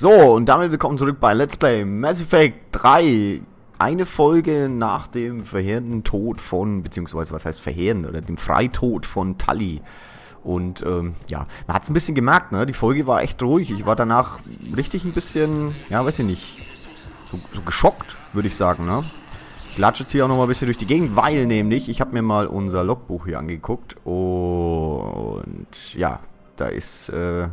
So, und damit willkommen zurück bei Let's Play Mass Effect 3. Eine Folge nach dem verheerenden Tod von, beziehungsweise was heißt verheerend, oder dem Freitod von Tully. Und ähm, ja, man hat es ein bisschen gemerkt, ne? Die Folge war echt ruhig. Ich war danach richtig ein bisschen, ja, weiß ich nicht, so, so geschockt, würde ich sagen, ne? Latsche jetzt hier auch nochmal ein bisschen durch die Gegend, weil nämlich, ich habe mir mal unser Logbuch hier angeguckt und ja, da ist, äh,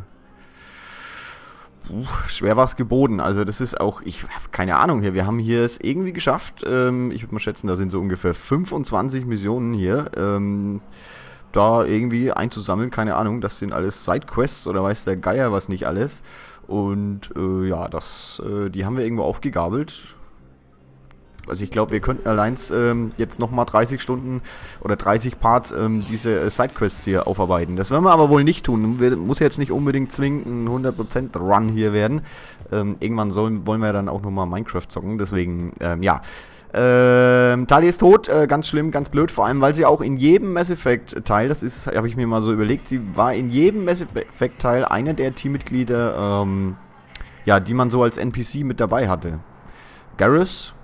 schwer war es geboten. Also das ist auch, ich habe keine Ahnung hier. Wir haben hier es irgendwie geschafft. Ähm, ich würde mal schätzen, da sind so ungefähr 25 Missionen hier. Ähm, da irgendwie einzusammeln, keine Ahnung. Das sind alles Sidequests oder weiß der Geier was nicht alles. Und äh, ja, das, äh, die haben wir irgendwo aufgegabelt. Also ich glaube, wir könnten allein ähm, jetzt nochmal 30 Stunden oder 30 Parts ähm, diese äh, Sidequests hier aufarbeiten. Das werden wir aber wohl nicht tun. Wir, muss jetzt nicht unbedingt zwingend ein 100% Run hier werden. Ähm, irgendwann sollen, wollen wir dann auch nochmal Minecraft zocken. Deswegen, ähm, ja. Ähm, Tali ist tot, äh, ganz schlimm, ganz blöd, vor allem, weil sie auch in jedem Mass Effect Teil, das ist, habe ich mir mal so überlegt, sie war in jedem Mass Effect Teil einer der Teammitglieder, ähm, ja, die man so als NPC mit dabei hatte. Garrus,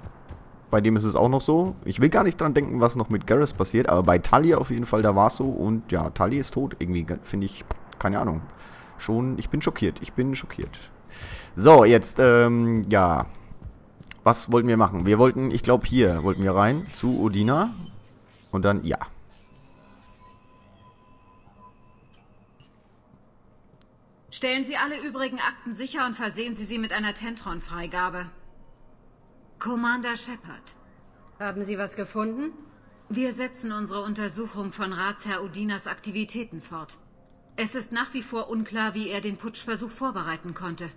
bei dem ist es auch noch so. Ich will gar nicht dran denken, was noch mit Garrus passiert, aber bei Tully auf jeden Fall, da war es so. Und ja, Tully ist tot. Irgendwie finde ich, keine Ahnung. Schon, ich bin schockiert. Ich bin schockiert. So, jetzt, ähm, ja. Was wollten wir machen? Wir wollten, ich glaube hier, wollten wir rein zu Odina. Und dann, ja. Stellen Sie alle übrigen Akten sicher und versehen Sie sie mit einer Tentron-Freigabe. Commander Shepard. Haben Sie was gefunden? Wir setzen unsere Untersuchung von Ratsherr Udinas Aktivitäten fort. Es ist nach wie vor unklar, wie er den Putschversuch vorbereiten konnte.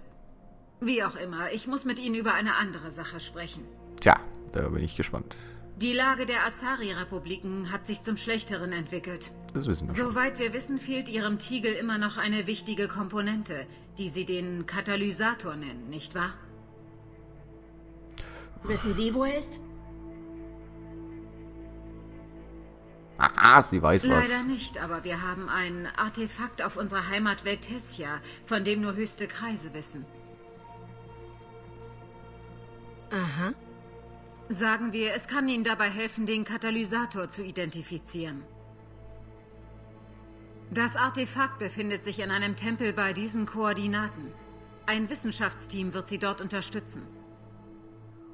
Wie auch immer, ich muss mit Ihnen über eine andere Sache sprechen. Tja, da bin ich gespannt. Die Lage der Asari-Republiken hat sich zum Schlechteren entwickelt. Das wissen wir schon. Soweit wir wissen, fehlt Ihrem Tiegel immer noch eine wichtige Komponente, die Sie den Katalysator nennen, nicht wahr? Wissen Sie, wo er ist? Aha, sie weiß was. Leider nicht, aber wir haben ein Artefakt auf unserer Heimatwelt Tessia, von dem nur höchste Kreise wissen. Aha. Sagen wir, es kann Ihnen dabei helfen, den Katalysator zu identifizieren. Das Artefakt befindet sich in einem Tempel bei diesen Koordinaten. Ein Wissenschaftsteam wird Sie dort unterstützen.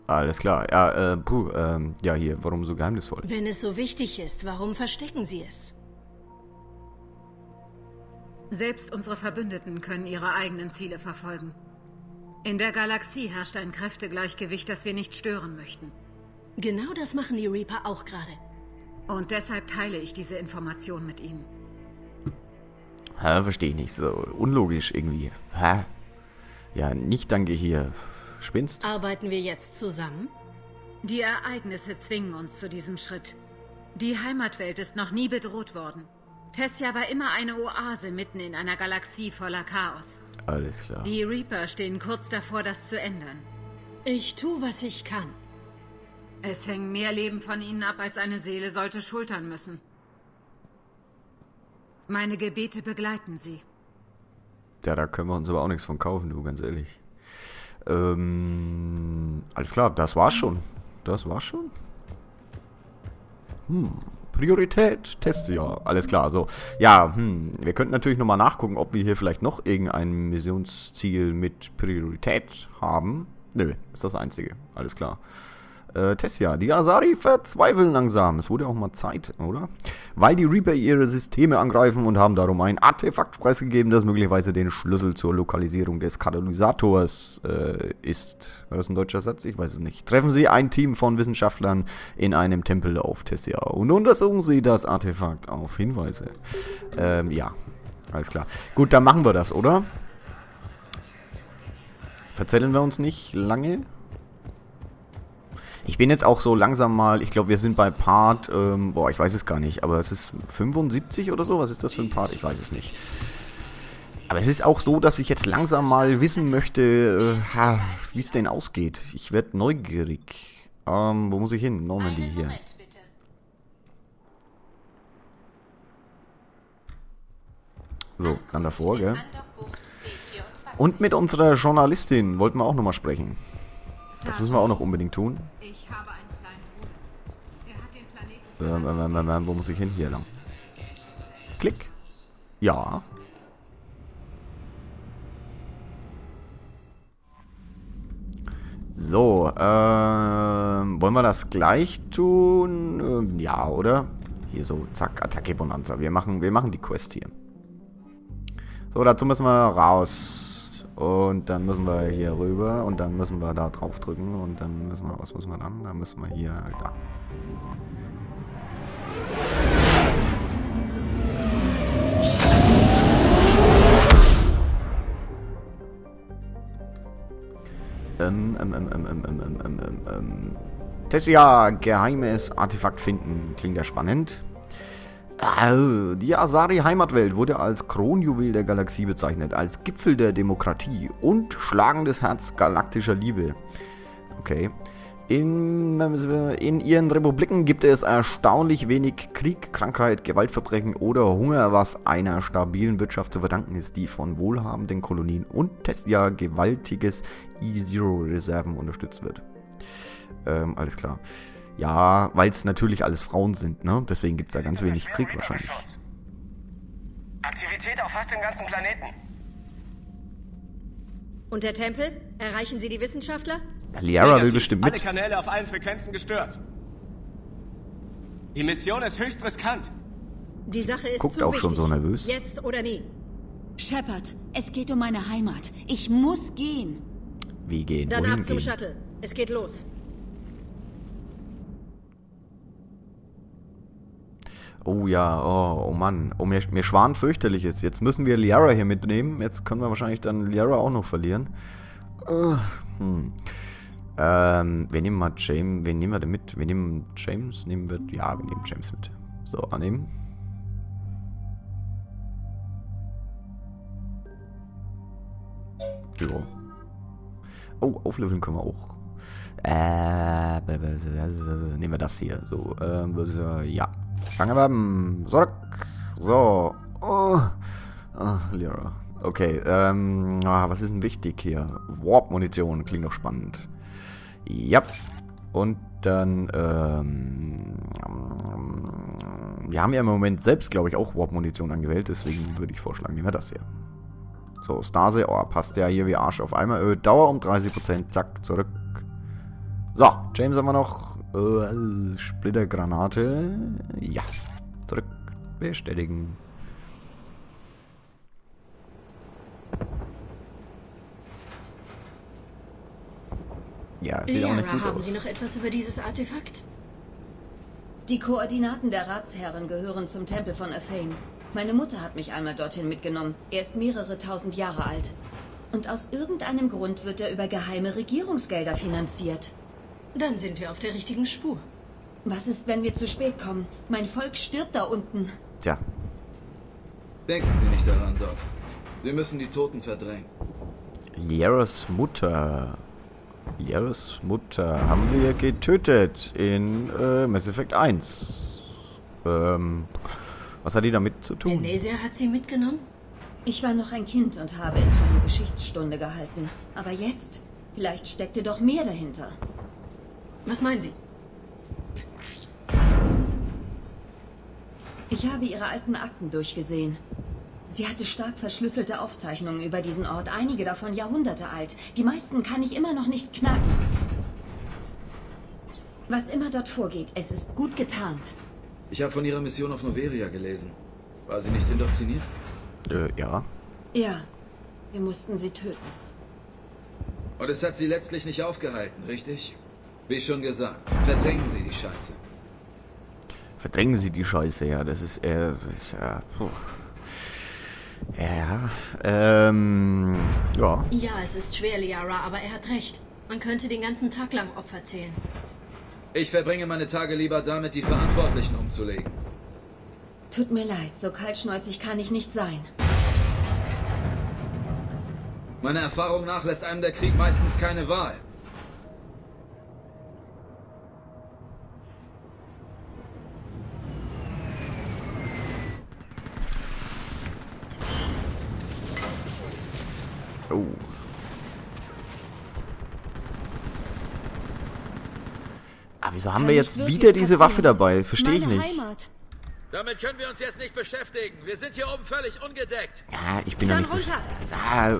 Alles klar. Ja, äh, puh, ähm, ja, hier, warum so geheimnisvoll? Wenn es so wichtig ist, warum verstecken Sie es? Selbst unsere Verbündeten können ihre eigenen Ziele verfolgen. In der Galaxie herrscht ein Kräftegleichgewicht, das wir nicht stören möchten. Genau das machen die Reaper auch gerade. Und deshalb teile ich diese Information mit Ihnen. Hä, verstehe ich nicht. So unlogisch irgendwie. Hä? Ja, nicht danke hier. Spinnst? Arbeiten wir jetzt zusammen? Die Ereignisse zwingen uns zu diesem Schritt. Die Heimatwelt ist noch nie bedroht worden. Tessia war immer eine Oase mitten in einer Galaxie voller Chaos. Alles klar. Die Reaper stehen kurz davor, das zu ändern. Ich tue, was ich kann. Es hängen mehr Leben von ihnen ab, als eine Seele sollte schultern müssen. Meine Gebete begleiten sie. Ja, da können wir uns aber auch nichts von kaufen, du, ganz ehrlich. Ähm, alles klar, das war's schon. Das war's schon. Hm, Priorität, Tessia. Alles klar, so. Ja, hm, wir könnten natürlich nochmal nachgucken, ob wir hier vielleicht noch irgendein Missionsziel mit Priorität haben. Nö, ist das einzige. Alles klar. Äh, Tessia, die Asari verzweifeln langsam. Es wurde auch mal Zeit, oder? Weil die Reaper ihre Systeme angreifen und haben darum ein Artefakt preisgegeben, das möglicherweise den Schlüssel zur Lokalisierung des Katalysators äh, ist. War das ein deutscher Satz? Ich weiß es nicht. Treffen Sie ein Team von Wissenschaftlern in einem Tempel auf Tessia und untersuchen Sie das Artefakt auf Hinweise. Ähm, ja. Alles klar. Gut, dann machen wir das, oder? Verzetteln wir uns nicht lange? Ich bin jetzt auch so langsam mal, ich glaube, wir sind bei Part, ähm, boah, ich weiß es gar nicht, aber es ist 75 oder so? Was ist das für ein Part? Ich weiß es nicht. Aber es ist auch so, dass ich jetzt langsam mal wissen möchte, äh, wie es denn ausgeht. Ich werde neugierig. Ähm, wo muss ich hin? Normandy hier. So, dann davor, gell? Und mit unserer Journalistin wollten wir auch nochmal sprechen. Das müssen wir auch noch unbedingt tun. Ich habe einen kleinen Bruder. Hat den Planeten... Ähm, ähm, ähm, wo muss ich hin? Hier lang. Klick. Ja. So, ähm, wollen wir das gleich tun? Ähm, ja, oder? Hier so, zack, Attacke Bonanza. Wir machen, wir machen die Quest hier. So, dazu müssen wir raus. Und dann müssen wir hier rüber und dann müssen wir da drauf drücken und dann müssen wir, was müssen wir dann? Dann müssen wir hier, da. Ähm, ähm, ähm, ähm, ähm, ähm, ähm, ähm, ähm. Tessia, geheimes Artefakt finden. Klingt ja spannend. Die Asari Heimatwelt wurde als Kronjuwel der Galaxie bezeichnet, als Gipfel der Demokratie und schlagendes Herz galaktischer Liebe. Okay. In, in ihren Republiken gibt es erstaunlich wenig Krieg, Krankheit, Gewaltverbrechen oder Hunger, was einer stabilen Wirtschaft zu verdanken ist, die von wohlhabenden Kolonien und Tessia gewaltiges E-Zero-Reserven unterstützt wird. Ähm, alles klar. Ja, weil es natürlich alles Frauen sind, ne? Deswegen gibt es da ganz wenig Krieg wahrscheinlich. Aktivität auf fast dem ganzen Planeten. Und der Tempel? Erreichen Sie die Wissenschaftler? Ja, Liara will bestimmt Alle mit. Kanäle auf allen Frequenzen gestört. Die Mission ist höchst riskant. Die Sache ist Guckt zu auch schon wichtig. so nervös. Jetzt oder nie. Shepard, es geht um meine Heimat. Ich muss gehen. Wie gehen? Dann Wohin ab zum gehen? Shuttle. Es geht los. Oh ja, oh, oh Mann. Oh, mir, mir schwan fürchterliches. Jetzt müssen wir Liara hier mitnehmen. Jetzt können wir wahrscheinlich dann Liara auch noch verlieren. Äh, hm. Ähm, wir nehmen mal James. Wen nehmen wir denn mit? Wir nehmen James. Nehmen wir. Ja, wir nehmen James mit. So, annehmen. Jo. Oh, aufleveln können wir auch. Äh, nehmen wir das hier. So, ähm, ja. Fangen wir zurück. So. Oh. Ah, Lyra. Okay, ähm, ah, was ist denn wichtig hier? Warp-Munition, klingt doch spannend. Ja. Und dann, ähm, wir haben ja im Moment selbst, glaube ich, auch Warp-Munition angewählt, deswegen würde ich vorschlagen, nehmen wir das hier. So, Stase, oh, passt ja hier wie Arsch auf einmal. Dauer um 30%, zack, zurück. So, James haben wir noch. Äh, Splittergranate. Ja, zurück. Bestätigen. Ja, sieht auch nicht gut haben aus. Sie noch etwas über dieses Artefakt? Die Koordinaten der Ratsherren gehören zum Tempel von Athene. Meine Mutter hat mich einmal dorthin mitgenommen. Er ist mehrere tausend Jahre alt. Und aus irgendeinem Grund wird er über geheime Regierungsgelder finanziert. Dann sind wir auf der richtigen Spur. Was ist, wenn wir zu spät kommen? Mein Volk stirbt da unten. Tja, Denken Sie nicht daran, Doc. Wir müssen die Toten verdrängen. Liaras Mutter. Liaras Mutter haben wir getötet in äh, Mass Effect 1. Ähm, was hat die damit zu tun? Venesia hat Sie mitgenommen? Ich war noch ein Kind und habe es für eine Geschichtsstunde gehalten. Aber jetzt? Vielleicht steckte doch mehr dahinter. Was meinen Sie? Ich habe ihre alten Akten durchgesehen. Sie hatte stark verschlüsselte Aufzeichnungen über diesen Ort, einige davon Jahrhunderte alt. Die meisten kann ich immer noch nicht knacken. Was immer dort vorgeht, es ist gut getarnt. Ich habe von Ihrer Mission auf Noveria gelesen. War sie nicht indoktriniert? Äh, ja. Ja, wir mussten sie töten. Und es hat sie letztlich nicht aufgehalten, richtig? Wie schon gesagt, verdrängen Sie die Scheiße. Verdrängen Sie die Scheiße, ja. Das ist, äh, ist ja, puh. Ja, ähm, ja. Ja, es ist schwer, Liara, aber er hat recht. Man könnte den ganzen Tag lang Opfer zählen. Ich verbringe meine Tage lieber damit, die Verantwortlichen umzulegen. Tut mir leid, so kaltschnäuzig kann ich nicht sein. Meiner Erfahrung nach lässt einem der Krieg meistens keine Wahl. Oh. Ah, wieso haben Kann wir jetzt wieder diese Waffe dabei? Verstehe ich Meine nicht. Heimat. Damit können wir uns jetzt nicht beschäftigen. Wir sind hier oben völlig ungedeckt. Ja, ich bin ja nicht... Ah,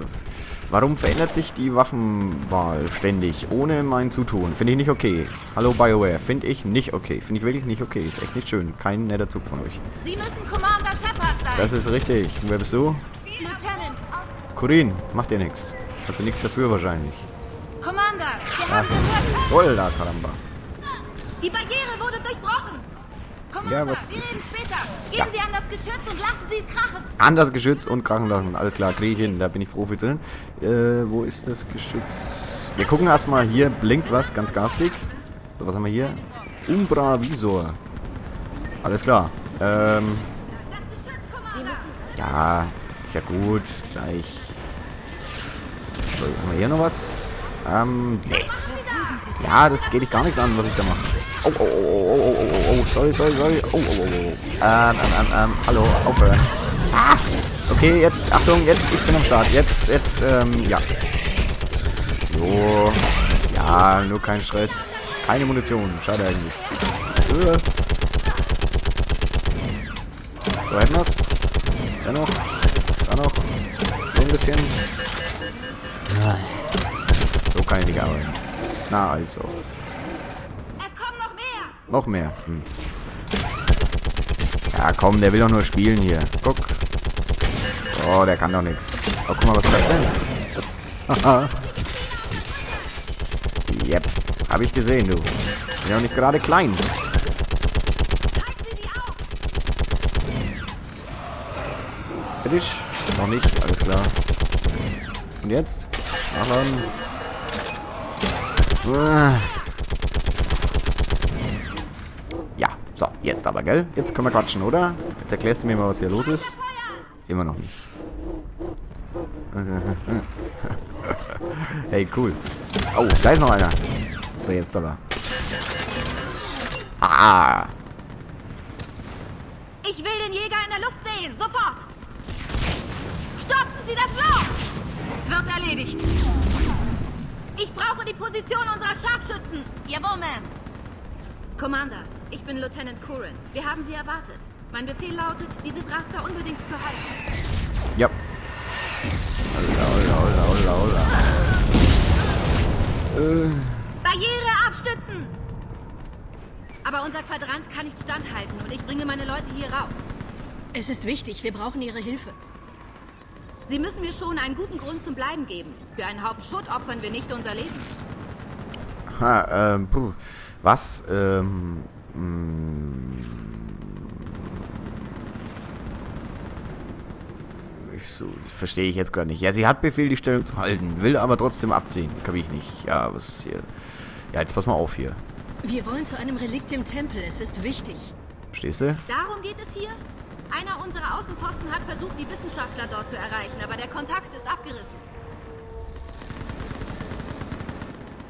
warum verändert sich die Waffenwahl ständig, ohne mein Zutun? Finde ich nicht okay. Hallo BioWare, finde ich nicht okay. Finde ich wirklich nicht okay. Ist echt nicht schön. Kein netter Zug von euch. Sie müssen Commander Shepard sein. Das ist richtig. Wer bist du? Corinne, macht dir nichts. Hast du nichts dafür wahrscheinlich. Commander, wir Ah. haben gehört, Holla, caramba. die Barriere wurde durchbrochen. Commander, Ja, was wir ist- reden später. Gehen Ja. Sie an das Geschütz und lassen Sie es krachen. Anders Geschütz und krachen lassen. Alles klar, kriege ich hin. Da bin ich Profi drin. Äh, wo ist das Geschütz? Wir gucken erstmal hier. Blinkt was, ganz garstig. So, was haben wir hier? Umbra Visor. Alles klar. Ähm, Das ja, ist ja gut. Gleich. So, haben wir hier noch was? Ähm, nee. Ja, das geht dich gar nichts an, was ich da mache. Oh, oh, oh, oh, oh, oh, oh, oh, sorry, sorry, sorry. Oh, oh, oh, oh. Ähm, ähm, ähm, ähm, hallo, aufhören. Ah! Okay, jetzt, Achtung, jetzt, ich bin am Start. Jetzt, jetzt, ähm, ja. So. Ja, nur kein Stress. Keine Munition. Schade eigentlich. Äh. So, hätten wir's. Da noch. Da noch. So ein bisschen. So kann ich nicht arbeiten. Na, also. Es kommen noch mehr. Noch mehr. Hm. Ja, komm, der will doch nur spielen hier. Guck. Oh, der kann doch nichts. Oh, guck mal, was ist das denn? Haha. yep. Hab ich gesehen, du. Bin ja auch nicht gerade klein. Fertig? Noch nicht, alles klar. Und jetzt? Ah. Ja, so, jetzt aber, gell? Jetzt können wir quatschen, oder? Jetzt erklärst du mir mal, was hier los ist. Immer noch nicht. hey, cool. Oh, da ist noch einer. So, jetzt aber. Ah, Ich will den Jäger in der Luft sehen. Sofort. Stopfen Sie das Loch. Wird erledigt. Ich brauche die Position unserer Scharfschützen. Jawohl, Ma'am. Commander, ich bin Lieutenant Curran. Wir haben Sie erwartet. Mein Befehl lautet, dieses Raster unbedingt zu halten. ja. Äh. Barriere abstützen! Aber unser Quadrant kann nicht standhalten und ich bringe meine Leute hier raus. Es ist wichtig, wir brauchen Ihre Hilfe. Sie müssen mir schon einen guten Grund zum Bleiben geben. Für einen Haufen Schutt opfern wir nicht unser Leben. Ha, ähm, puh. Was, ähm, mh, ich so, verstehe ich jetzt gerade nicht. Ja, sie hat Befehl, die Stellung zu halten, will aber trotzdem abziehen. Kann ich nicht. Ja, was ist hier? Ja, jetzt pass mal auf hier. Wir wollen zu einem Relikt im Tempel. Es ist wichtig. Verstehst du? Darum geht es hier? Einer unserer Außenposten hat versucht, die Wissenschaftler dort zu erreichen, aber der Kontakt ist abgerissen.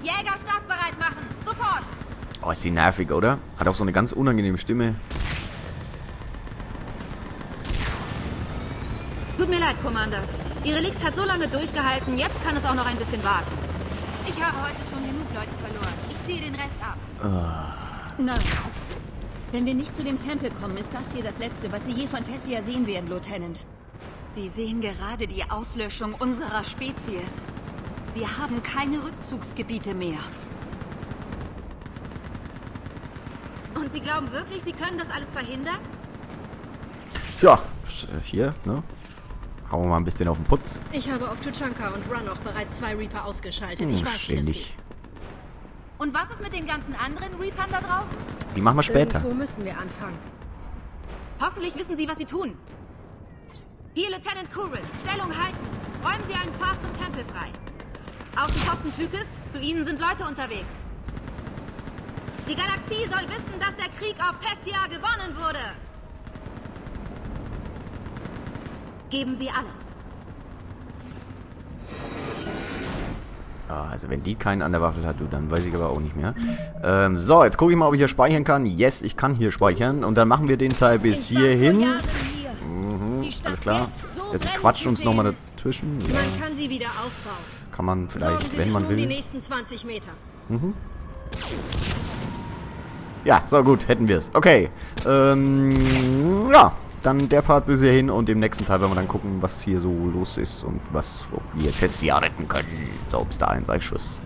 Jäger startbereit machen! Sofort! Oh, ist sie nervig, oder? Hat auch so eine ganz unangenehme Stimme. Tut mir leid, Commander. Ihr Relikt hat so lange durchgehalten, jetzt kann es auch noch ein bisschen warten. Ich habe heute schon genug Leute verloren. Ich ziehe den Rest ab. Nein. Wenn wir nicht zu dem Tempel kommen, ist das hier das Letzte, was Sie je von Tessia sehen werden, Lieutenant. Sie sehen gerade die Auslöschung unserer Spezies. Wir haben keine Rückzugsgebiete mehr. Und Sie glauben wirklich, Sie können das alles verhindern? Ja, hier, ne? Hauen wir mal ein bisschen auf den Putz. Ich habe auf Tuchanka und Run auch bereits zwei Reaper ausgeschaltet. Ich Hm, weiß, wie das ständig. Und was ist mit den ganzen anderen Reapern da draußen? Die machen wir später. Irgendwo müssen wir anfangen. Hoffentlich wissen Sie, was Sie tun. Hier, Lieutenant Curran. Stellung halten. Räumen Sie einen Pfad zum Tempel frei. Außenposten Tykes, zu Ihnen sind Leute unterwegs. Die Galaxie soll wissen, dass der Krieg auf Tessia gewonnen wurde. Geben Sie alles. Ah, also wenn die keinen an der Waffel hat, du, dann weiß ich aber auch nicht mehr. Ähm, so, jetzt gucke ich mal, ob ich hier speichern kann. Yes, ich kann hier speichern. Und dann machen wir den Teil bis hierhin. Mhm, alles klar. jetzt quatscht uns nochmal sehen. inzwischen? Ja, Man kann sie wieder aufbauen. kann man vielleicht, wenn man die will. nächsten 20 Meter. Ja, so gut, hätten wir es. Okay. Ähm, ja, dann der Part bis hierhin und im nächsten Teil werden wir dann gucken, was hier so los ist und was wir Tessia retten können. So, bis dahin, sag ich Tschüss.